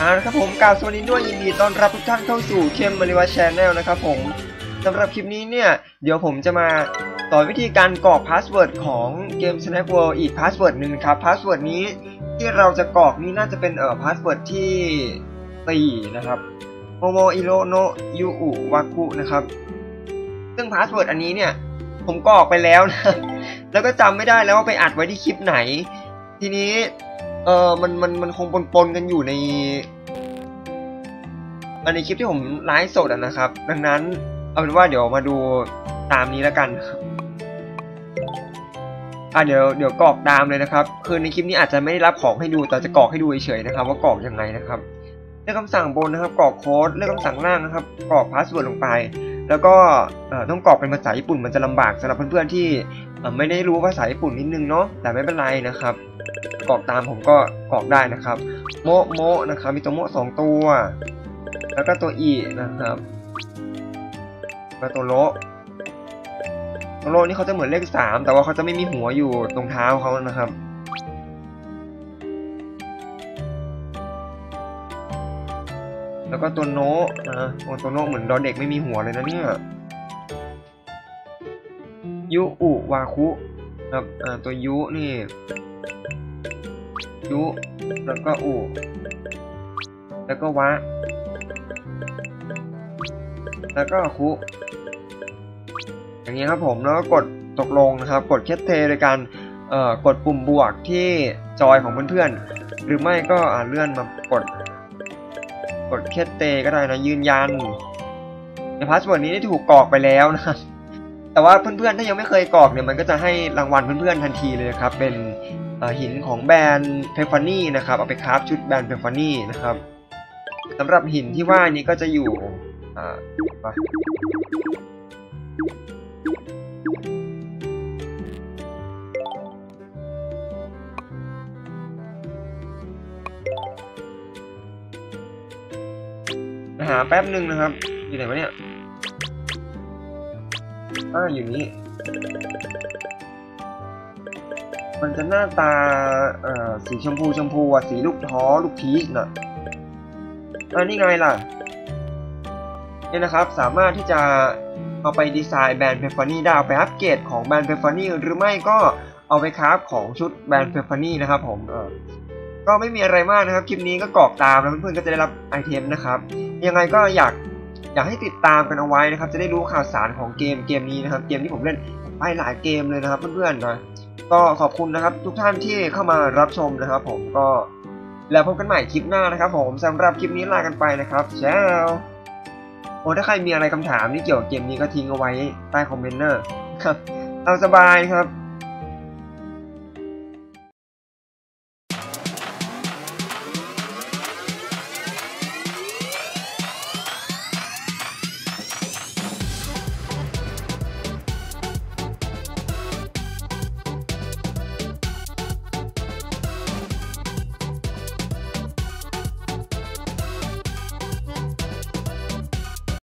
อ่านะครับผมกล่าวสวัสดีด้วยยินดีต้อนรับทุกท่านเข้าสู่เคมมาริว channel นะครับผมสำหรับคลิปนี้เนี่ยเดี๋ยวผมจะมาสอนวิธีการกรอกพาสเวิร์ดของเกม Snack World อีกพาสเวิร์ดหนึ่งครับพาสเวิร์ดนี้ที่เราจะกรอกนี้น่าจะเป็นเอ่อพาสเวิร์ดที่ 4 นะครับももいろのゆうわくนะครับ ซึ่งพาสเวิร์ดอันนี้เนี่ยผมกรอกไปแล้วนะแล้วก็จำไม่ได้แล้วว่าไปอัดไว้ที่คลิปไหน ทีนี้ เออมันมันมันคงปนๆกันอยู่ในในคลิปที่ผมไลฟ์สดนะครับ ดังนั้นเอาเป็นว่าเดี๋ยวมาดูตามนี้แล้วกันครับอะเดี๋ยวเดี๋ยวกรอกตามเลยนะครับ คือในคลิปนี้อาจจะไม่ได้รับของให้ดูแต่จะกรอกให้ดูเฉยๆนะครับ ว่ากรอกยังไงนะครับเลือกคำสั่งบนนะครับ กรอกโค้ดเลือกคำสั่งล่างนะครับ กรอกพาสเวิร์ดลงไป แล้วก็เอ่อต้องกรอกเป็นภาษาญี่ปุ่นมันจะลำบากสำหรับเพื่อนๆที่ ไม่ได้รู้ภาษาญี่ปุ่นนิดนึงเนาะแต่ไม่เป็นไรนะครับกรอกตามผมก็กรอกได้นะครับ โมโมนะครับ มีตัวโมสองตัว แล้วก็ตัวอีนะครับแล้วตัวโลตัวโลนี่เขาจะเหมือนเลขสามแต่ว่าเขาจะไม่มีหัวอยู่ตรงเท้าเขานะครับแล้วก็ตัวโนนะโอ้ตัวโนเหมือนดอเด็กไม่มีหัวเลยนะเนี่ย ยุอุวาคุครับตัวยุนี่ยุแล้วก็อุแล้วก็วะ แล้วก็คุอย่างนี้ครับผมแล้วก็กดตกลงนะครับ กดแคทเทโดยการเอ่อกดปุ่มบวกที่จอยของเพื่อนๆ หรือไม่ก็เลื่อนมากด กดแคทเตก็ได้นะยืนยันในพาสเวิร์ดนี้ได้ถูกกรอกไปแล้วนะครับ แต่ว่าเพื่อนๆ ถ้ายังไม่เคยกรอกเนี่ยมันก็จะให้รางวัลเพื่อนๆ ทันทีเลยครับ เป็นหินของแบรนด์เพฟานี่นะครับ เอาไป craft ชุดแบรนด์เพฟานี่นะครับสำหรับหินที่ว่านี้ก็จะอยู่หาแป๊บหนึ่งนะครับ อยู่ไหนวะเนี่ย อ่าอยู่นี่มันจะหน้าตาเอ่อสีชมพูชมพูอะสีลูกท้อลูกพีชน่ะอันนี้ไงล่ะเนี่ยนะครับสามารถที่จะเอาไปดีไซน์แบรนด์เพฟานี่ได้เอาไปอัปเกรดของแบรนด์เพฟานี่หรือไม่ก็เอาไปคราฟของชุดแบรนด์เพฟานี่นะครับผมเออก็ไม่มีอะไรมากนะครับ คลิปนี้ก็กรอกตามแล้วเพื่อนๆก็จะได้รับไอเทมนะครับ ยังไงก็อยาก อยากให้ติดตามกันเอาไว้นะครับ จะได้รู้ข่าวสารของเกมเกมนี้นะครับ เกมที่ผมเล่นไปหลายเกมเลยนะครับ เพื่อนๆนะก็ขอบคุณนะครับ ทุกท่านที่เข้ามารับชมนะครับ ผมก็แล้วพบกันใหม่คลิปหน้านะครับ ผมสำหรับคลิปนี้ลากันไปนะครับเช้าโอ้ถ้าใครมีอะไรคำถามที่เกี่ยวกับเกมนี้ก็ทิ้งเอาไว้ใต้คอมเมนต์เนอร์ครับเอาสบายครับ